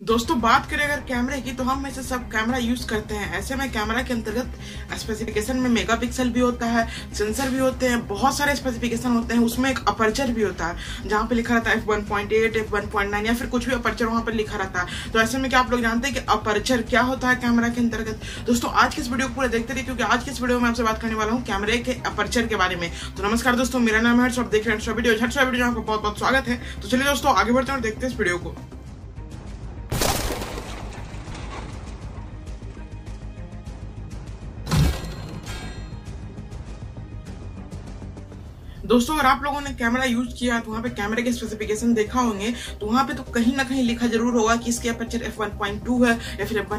दोस्तों, बात करें अगर कैमरे की तो हम में से सब कैमरा यूज़ करते हैं। ऐसे में कैमरा के अंतर्गत स्पेसिफिकेशन में मेगापिक्सल भी होता है सेंसर भी होते हैं, बहुत सारे स्पेसिफिकेशन होते हैं। उसमें एक अपर्चर भी होता है, जहाँ पे लिखा रहता है F one point eight F one point nine या फिर कुछ भी अपर्चर वहाँ पर लिखा रहता है। तो ऐसे में क्या आप लोग जानते हैं कि अपर्चर क्या होता है कैमरा के अंतर्गत? दोस्तों, आज की इस वीडियो को पूरा देखते रहिए, क्योंकि आज की इस वीडियो में आपसे बात करने वाला हूँ कैमरे के अपर्चर के बारे में। तो नमस्कार दोस्तों, मेरा नाम है सब देख रहे हैं हट वीडियो। आपको बहुत बहुत स्वागत है। तो चलिए दोस्तों, आगे बढ़ते हैं और देखते हैं इस वीडियो को। दोस्तों, अगर आप लोगों ने कैमरा यूज़ किया तो वहाँ पे कैमरे के स्पेसिफिकेशन देखा होंगे तो वहाँ पे तो कहीं ना कहीं लिखा ज़रूर होगा कि इसके aperture F one point two है, या फिर एफ़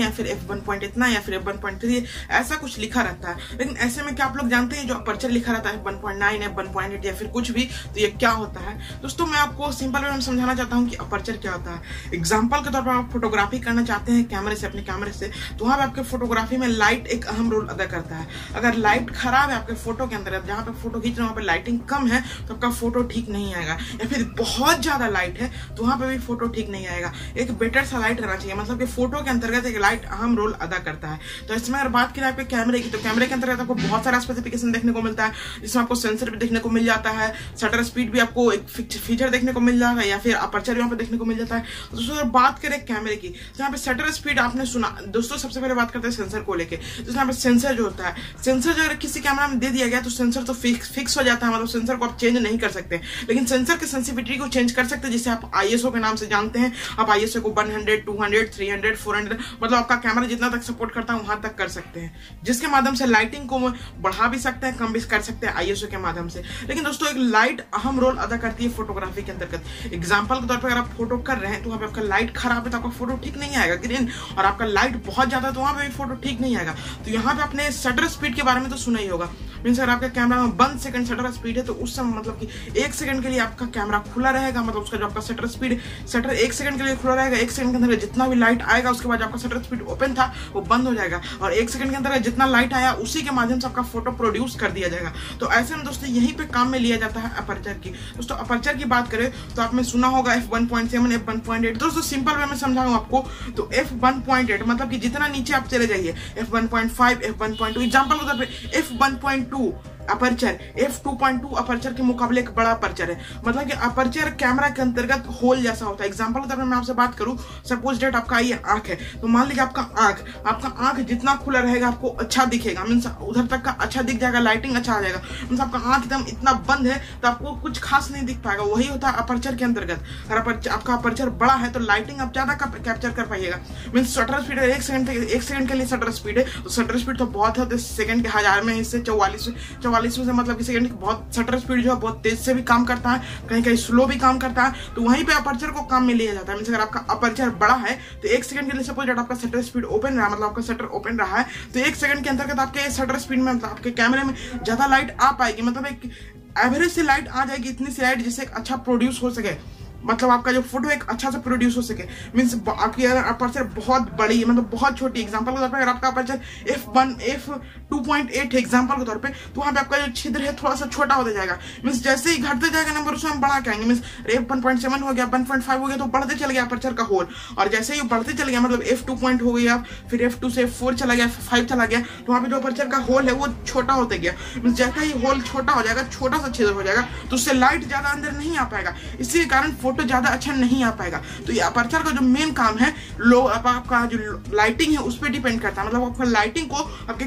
या फिर एफ़ इतना, या फिर एफ़ ऐसा कुछ लिखा रहता है। लेकिन ऐसे में क्या आप लोग जानते हैं, जो अपर्चर लिखा रहता है one point nine F one या फिर कुछ भी तो ये क्या होता है? दोस्तों, मैं आपको सिंपल वे में समझाना चाहता हूँ कि अपर्चर क्या होता है। एग्ज़ाम्पल के तौर पर आप फोटोग्राफी करना चाहते हैं कैमरे से, अपने कैमरे से तो वहाँ पे आपके फोटोग्राफी में लाइट एक अहम रोल अदा करता है। अगर लाइट खराब है आपके फ़ोटो के अंदर, जहाँ पे फ़ोटो खींच रहे हैं वहाँ पे लाइटिंग कम है तो आपका फ़ोटो ठीक नहीं आएगा। या फिर बहुत ज़्यादा लाइट है तो वहाँ पे भी फ़ोटो ठीक नहीं आएगा। एक बेटर सा लाइट रहना चाहिए मतलब कि फ़ोटो के अंतर्गत एक लाइट अहम रोल अदा करता है। तो इसमें अगर बात करें आपके कैमरे की तो कैमरे के अंतर्गत आपको बहुत सारा स्पेसिफिकेशन देखने को मिलता है, जिसमें आपको सेंसर भी देखने को मिल जाता है शटर स्पीड भी आपको एक फीचर देखने को मिल जाता है, या फिर अपर्चर वहाँ पर देखने को मिल जाता है। तो दोस्तों, अगर बात करें कैमरे की तो यहाँ पे शटर स्पीड आपने सुना, दोस्तों, सबसे पहले बात करते हैं सेंसर को लेकर तो यहाँ पे सेंसर जो होता है सेंसर जो अगर किसी कैमरा में दे दिया गया तो सेंसर तो फिक्स हो जाता है मतलब सेंसर को आप चेंज नहीं कर सकते। लेकिन सेंसर के सेंसिटिविटी को चेंज कर सकते हैं जिसे आप आईएसओ के नाम से जानते हैं। आप आईएसओ को 100, 200, 300, 400 मतलब आपका कैमरा जितना तक सपोर्ट करता है वहाँ तक कर सकते हैं। जिसके माध्यम से लाइटिंग को बढ़ा भी सकते हैं कम भी कर सकते हैं आईएसओ के माध्यम से। लेकिन दोस्तों एक लाइट अहम रोल अदा करती है फोटोग्राफी के अंतर्गत। एग्ज़ाम्पल के तौर पर अगर आप फ़ोटो कर रहे हैं तो वहाँ पर आपका लाइट खराब है तो आपका फ़ोटो ठीक नहीं आएगा ग्रीन और आपका लाइट बहुत ज़्यादा तो वहाँ पर भी फ़ोटो ठीक नहीं आएगा। तो यहाँ पे अपने शटर स्पीड के बारे में तो सुना ही होगा। मीन्स अगर आपका कैमरा में वन सेकंड शटर स्पीड है तो उस समय मतलब कि एक सेकंड के लिए आपका कैमरा खुला रहेगा मतलब उसका जो आपका शटर स्पीड शटर एक सेकंड के लिए खुला रहेगा, एक सेकंड के अंदर जितना भी लाइट आएगा, उसके बाद आपका शटर स्पीड ओपन था, वो बंद हो जाएगा। और एक सेकंड के अंदर जितना लाइट आया, उसी के माध्यम से आपका फ़ोटो प्रोड्यूस कर दिया जाएगा। तो ऐसे में दोस्तों, यहीं पर काम में लिया जाता है अपर्चर की। दोस्तों अपर्चर की बात करें तो आपने सुना होगा F one point seven F one point eight दोस्तों सिंपल वे में समझाऊँ आपको तो एफ़ वन पॉइंट एट मतलब कि जितना नीचे आप चले जाइए F one point five F one point two example के तौर पर F one point two aperture F two point two aperture के मुकाबले एक बड़ा अपर्चर है। मतलब कि अपर्चर कैमरा के अंतर्गत होल जैसा होता है। एग्ज़ाम्पल के तौर पर मैं आपसे बात करूँ सपोज़ डेट आपका ये आँख है। तो मान लीजिए आपका आँख आपका आँख जितना खुला रहेगा, आपको अच्छा दिखेगा। मीन्स उधर तक का अच्छा दिख जाएगा लाइटिंग अच्छा आ जाएगा। मीन्स आपका आँख एकदम इतना बंद है तो आपको कुछ खास नहीं दिख पाएगा। वही होता है अपर्चर के अंतर्गत। अगर आपका अपर्चर बड़ा है तो लाइटिंग आप ज़्यादा कैप्चर कर पाइएगा। मीन्स शटर स्पीड एक सेकंड एक सेकंड के लिए शटर स्पीड है। तो शटर स्पीड तो बहुत है सेकंड के हज़ार में, इससे चौवालीस चौवालीस में से मतलब कि सेकंड बहुत शटर स्पीड जो है, बहुत तेज से भी काम करता है कहीं कहीं स्लो भी काम करता है तो वहीं पे अपर्चर को काम में लिया जाता है। अगर आपका अपर्चर बड़ा है तो एक सेकंड के लिए सपोज़ आपका शटर स्पीड ओपन रहा मतलब आपका शटर ओपन रहा है तो एक सेकंड के अंतर्गत आपके शटर स्पीड में मतलब आपके कैमरे में ज़्यादा लाइट आ पाएगी। मतलब एक एवरेज से लाइट आ जाएगी, इतनी सी लाइट जिससे अच्छा प्रोड्यूस हो सके। मतलब आपका जो फ़ोटो एक अच्छा से प्रोड्यूस हो सके। मीन्स आपकी अगर अपर्चर बहुत बड़ी मतलब बहुत छोटी एग्जांपल के तौर पर अगर आपका aperture F one F two point eight है एग्ज़ाम्पल के तौर पे तो वहाँ पे आपका जो छिद्र है थोड़ा सा छोटा होता जाएगा। मीन्स जैसे ही घटते जाएगा नंबर उसमें हम बढ़ा के आएँगे। Means F one point seven हो गया वन पॉइंट फाइव हो गया तो बढ़ते चल गया अपर्चर का होल और जैसे ही बढ़ते चल गया मतलब एफ़ टू पॉइंट हो गया फिर एफ़ टू से एफ़ फोर चला गया फाइव चला गया तो वहाँ पे जो अपर्चर का होल है, वो छोटा होता गया। मीन्स जैसा ही होल छोटा हो जाएगा, छोटा सा छिद्र हो जाएगा तो उससे लाइट ज़्यादा अंदर नहीं आ पाएगा। इसी के कारण फ़ोटो ज़्यादा अच्छा नहीं आ पाएगा। तो ये अपर्चर का जो मेन काम है लो अब आपका जो लाइटिंग है, उस पर डिपेंड करता है। मतलब आपका लाइटिंग को आपके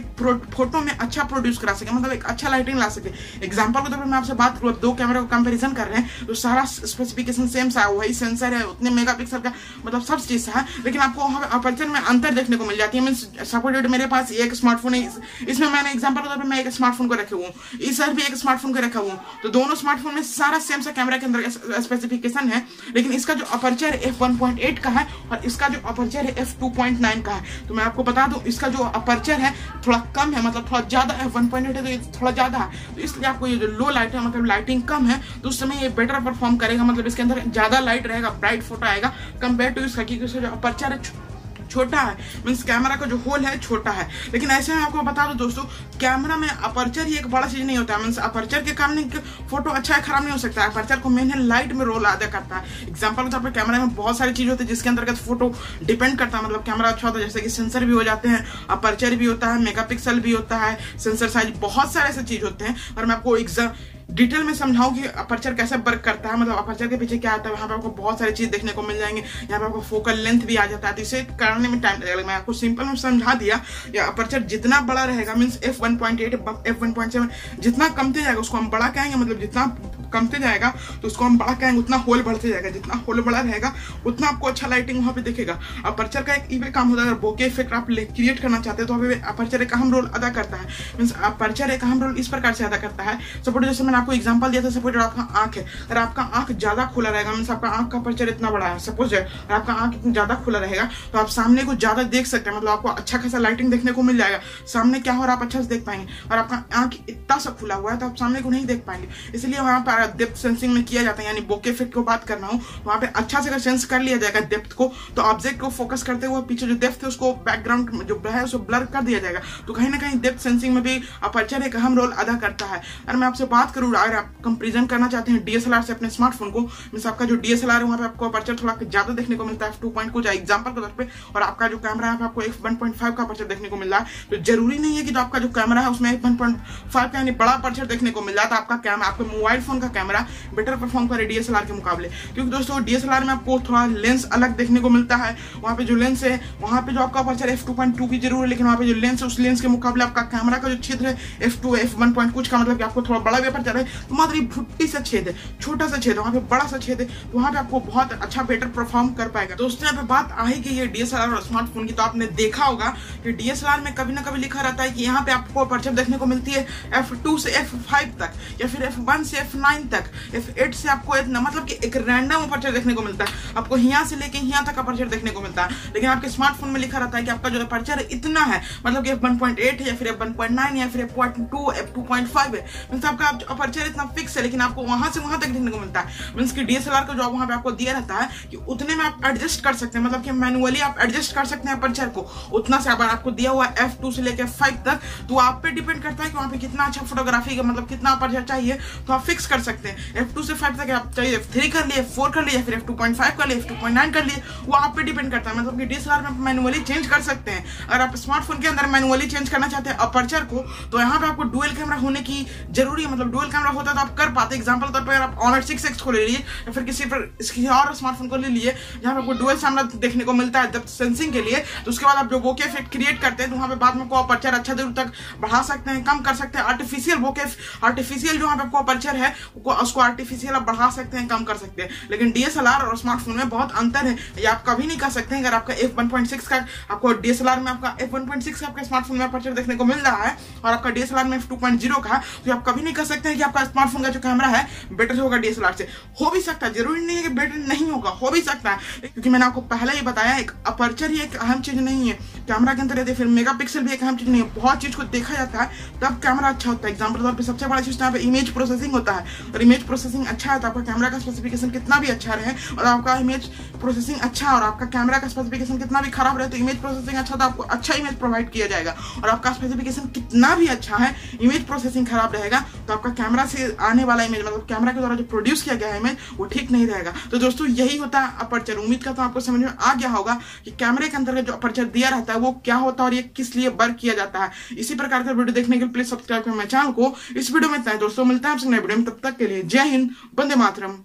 फ़ोटो में अच्छा प्रोड्यूस करा सके मतलब एक अच्छा लाइटिंग ला सके। एग्ज़ाम्पल के तौर पर मैं आपसे बात करूँ दो कैमरा का कंपेरिजन कर रहे हैं तो सारा स्पेसिफिकेशन सेम सा वही सेंसर है, उतने मेगा का मतलब सब चीज़ है। लेकिन आपको वहाँ अपर्चर में अंतर देखने को मिल जाती है। मीन सपोर्टेड मेरे पास एक स्मार्टफ़ोन है इसमें मैंने एग्ज़ाम्पल के तौर पर मैं एक स्मार्टफ़ोन को रखे हूँ। इस सर भी एक स्मार्टफ़ोन को रखा हूँ। तो दोनों स्मार्टफ़ोन में सारा सेम सा कैमरा के अंदर स्पेसिफिकेशन है, लेकिन इसका जो अपर्चर एफ़ पॉइंट एट का है और इसका जो अपर्चर है एफ़ टू का है। तो मैं आपको बता दूँ, इसका जो अपर्चर है थोड़ा कम है मतलब थोड़ा ज़्यादा एफ़ वन है तो थोड़ा ज़्यादा है। तो इसलिए आपको ये जो लो लाइट है मतलब लाइटिंग कम है तो उस समय ये बेटर परफॉर्म करेगा मतलब इसके अंदर ज़्यादा लाइट रहेगा ब्राइट फ़ोटो आएगा कंपेयर टू इसका क्योंकि जो अपर्चर है छोटा है मीन्स कैमरा का जो होल है, छोटा है। लेकिन ऐसे में आपको बता दो दोस्तों कैमरा में अपर्चर ही एक बड़ा चीज़ नहीं होता है। मीन्स अपर्चर के कारण फ़ोटो अच्छा है खराब नहीं हो सकता है। अपर्चर को मेन है लाइट में रोल अदा करता है। एग्ज़ाम्पल के तौर पर कैमरा में बहुत सारी चीज़ होती है जिसके अंतर्गत फ़ोटो डिपेंड करता है। मतलब कैमरा अच्छा होता है, जैसे कि सेंसर भी हो जाते हैं अपर्चर भी होता है मेगा भी होता है सेंसर साइज़ बहुत सारे ऐसे चीज़ होते हैं। और मैं आपको एग्ज़ाम डिटेल में समझाऊं कि अपर्चर कैसे वर्क करता है मतलब अपर्चर के पीछे क्या आता है, वहाँ पर आपको बहुत सारी चीज़ देखने को मिल जाएँगे, यहाँ पर आपको फोकल लेंथ भी आ जाता है तो इसे करने में टाइम लगेगा। मैं आपको सिंपल में समझा दिया, या अपर्चर जितना बड़ा रहेगा means F one point eight F one point seven जितना कमते जाएगा उसको हम बड़ा कहेंगे मतलब जितना कमते जाएगा तो उसको हम बड़ा कहेंगे, उतना होल बढ़ते जाएगा, जितना होल बड़ा रहेगा, उतना आपको अच्छा लाइटिंग वहाँ पे दिखेगा। अपर्चर का एक इवे काम होता है, अगर बोके इफ़ेक्ट आप क्रिएट करना चाहते हैं तो पे अपर्चर एक अहम रोल अदा करता है। मीन्स अपर्चर एक अहम रोल इस प्रकार से अदा करता है। सपोज़ जैसे मैंने आपको एग्ज़ाम्पल दिया था सपोज़ आपका आँख है, अगर आपका आँख ज़्यादा खुला रहेगा मीन आपका आँख का पर्चर इतना बड़ा है सपोज़ अगर आपका आँख इतना ज़्यादा खुला रहेगा तो आप सामने को ज़्यादा देख सकते हैं मतलब आपको अच्छा खासा लाइटिंग देखने को मिल जाएगा। सामने क्या हो रहा आप अच्छा से देख पाएँगे। और आपका आँख इतना सा खुला हुआ है तो आप सामने को नहीं देख पाएँगे। इसलिए वहाँ पर डेप्थ सेंसिंग में किया जाता है, यानी बोके इफ़ेक्ट को बात करना हो, वहाँ पे अच्छा से अगर सेंस कर लिया जाएगा डेप्थ को तो ऑब्जेक्ट को फोकस करते हुए पीछे जो डेप्थ है, उसको बैकग्राउंड जो है, उसको ब्लर कर दिया जाएगा। तो कहीं ना कहीं डेप्थ सेंसिंग में भी अपर्चर एक अहम रोल अदा करता है। और मैं आपसे बात करूँ, अगर आप कंपेरिजन करना चाहते हैं डीएसएलआर से अपने स्मार्टफ़ोन को मीन आपका जो डीएसएलआर है, वहाँ पे आपको अपर्चर थोड़ा ज़्यादा देखने को मिलता है टू पॉइंट कुछ एग्ज़ाम्पल के तौर पर और आपका जो कैमरा है आपको एफ़ वन पॉइंट फाइव का अपर्चर देखने को मिल रहा है। तो ज़रूरी नहीं है कि जो आपका जो कैमरा है, उसमें एफ़ वन पॉइंट फाइव का, यानी बड़ा अपर्चर देखने को मिल रहा है तो आपका कैमरा आपके मोबाइल फ़ोन का कैमरा बेटर परफॉर्म करे डीएसएलआर के मुकाबले। क्योंकि दोस्तों डीएसएलआर में आपको थोड़ा लेंस अलग देखने को मिलता है। वहाँ पे जो लेंस है, वहाँ पे जो आपका अपर्चर एफ़ की ज़रूर है, लेकिन वहाँ पे जो लेंस है, उस लेंस के मुकाबले आपका कैमरा का जो क्षेत्र है F two F one point कुछ का मतलब कि आपको थोड़ा बड़ा चल रहा है तो मात्र भुट्टी से छेद है, छोटा सा छेद वहाँ पे बड़ा सा छेद है तो वहाँ पे आपको बहुत अच्छा बेटर परफॉर्म कर पाएगा। दोस्तों, यहाँ पे बात आई कि ये डीएसएलआर और स्मार्टफ़ोन की तो आपने देखा होगा कि डीएसएलआर में कभी ना कभी लिखा रहता है कि यहाँ पे आपको पर्चर देखने को मिलती है एफ़ से एफ़ तक, या फिर एफ़ से एफ़ तक एफ़ एट से आपको इतना मतलब कि एक रैंडम पर्चर देखने को मिलता है। आपको यहाँ से लेके यहाँ तक का पर्चर देखने को मिलता है। लेकिन आपके स्मार्टफ़ोन में लिखा रहता है कि आपका जो पर्चर है, इतना है। मतलब कि एफ़ वन पॉइंट एट है, या फिर एफ़ वन पॉइंट नाइन या फिर F point two F two point five है। मीन आपका पर्चर इतना फिक्स है, लेकिन आपको वहाँ से वहाँ तक देखने को मिलता है। मीन की डीएसएलआर का जॉब वहाँ पे आपको दिया रहता है कि उतने में आप एडजस्ट कर सकते हैं। मतलब कि मैनुअली आप एडजस्ट कर सकते हैं अपर्चर को। उतना से अगर आपको दिया हुआ एफ़ टू से लेकर फाइव तक तो आप पे डिपेंड करता है कि वहाँ पे कितना अच्छा फोटोग्राफी का मतलब कितना अपर्चर चाहिए तो आप फिक्स कर सकते हैं। एफ़ टू से फाइव तक आप चाहिए एफ़ थ्री कर लिए फोर कर लिए फिर एफ़ टू पॉइंट फाइव कर लिए एफ़ टू पॉइंट नाइन कर लिए, वो आप पे डिपेंड करता है। मतलब कि डीएसएलआर में मैनुअली चेंज कर सकते हैं। अगर आप स्मार्टफ़ोन के अंदर मैनुअली चेंज करना चाहते हैं अपर्चर को तो यहाँ पे आपको डुअल कैमरा होने की ज़रूरी है मतलब डुअल कैमरा होता तो आप कर पाते एग्ज़ाम्पल तौर पर आप ऑनर सिक्स को ले लीजिए या फिर किसी पर किसी और स्मार्टफ़ोन को ले लिए जहाँ पे आपको डुअल कैमरा देखने को मिलता है जब सेंसिंग के लिए तो उसके बाद आप जो बोके इफ़ेक्ट क्रिएट करते हैं तो वहाँ पे बाद में को अपर्चर अच्छा दूर तक बढ़ा सकते हैं, कम कर सकते हैं। आर्टिफिशियल बोके आर्टिफिशियल जो वहाँ पे आपको अपर्चर है उसको आर्टिफिशियल आप बढ़ा सकते हैं, कम कर सकते हैं। लेकिन डीएसएलआर और स्मार्टफ़ोन में बहुत अंतर है। ये आप कभी नहीं कर सकते हैं। अगर आपका एफ़ वन पॉइंट सिक्स का, आपको डीएसएलआर में आपका एफ़ वन पॉइंट सिक्स आपका स्मार्टफ़ोन में अपर्चर देखने को मिल रहा है और आपका डीएसएलआर में एफ़ टू पॉइंट ज़ीरो का तो आप कभी नहीं कर सकते हैं कि आपका स्मार्टफ़ोन का जो कैमरा है बेटर होगा डीएसएलआर से। हो भी सकता है। ज़रूरी नहीं है कि बेटर नहीं होगा। हो भी सकता है। क्योंकि मैंने आपको पहले ही बताया, एक अपर्चर ही एक अहम चीज़ नहीं है। कैमरा के अंदर रहते फिर मेगा पिक्सल भी एक अहम चीज़ नहीं है। बहुत चीज़ को देखा जाता है, तब कैमरा अच्छा होता है। एग्ज़ाम्पल तौर पर सबसे बड़ा चीज़ यहाँ पे इमेज प्रोसेसिंग होता है। और इमेज प्रोसेसिंग अच्छा है तो आपका कैमरा का स्पेसिफिकेशन कितना भी अच्छा रहे और आपका इमेज प्रोसेसिंग अच्छा और आपका कैमरा का स्पेसिफिकेशन कितना भी खराब रहे तो इमेज प्रोसेसिंग अच्छा तो आपको अच्छा इमेज प्रोवाइड किया जाएगा। और आपका स्पेसिफिकेशन कितना भी अच्छा है इमेज प्रोसेसिंग खराब रहेगा तो आपका कैमरा से आने वाला इमेज मतलब कैमरा के द्वारा जो प्रोड्यूस किया गया इमेज वो ठीक नहीं रहेगा। तो दोस्तों, यही होता है अपर्चर। उम्मीद करता हूँ आपको समझ में आ गया होगा कि कैमरे के अंतर्गत जो अपर्चर दिया रहता है वो क्या होता है और ये किस लिए वर्क किया जाता है। इसी प्रकार का वीडियो देखने के लिए प्लीज़ सब्सक्राइब करें मेरे चैनल को। इस वीडियो में इतना दोस्तों, मिलता है आपसे नए वीडियो में। तब तक के लिए जय हिंद बंदे मातरम।